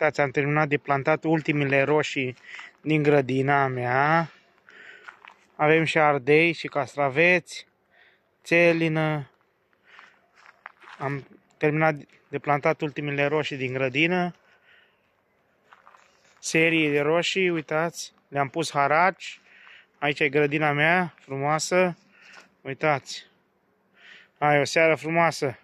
Uitați, am terminat de plantat ultimile roșii din grădina mea. Avem și ardei și castraveți, țelină. Am terminat de plantat ultimile roșii din grădină. Serii de roșii, uitați, le-am pus haraci. Aici e grădina mea, frumoasă. Uitați. Ai o seară frumoasă.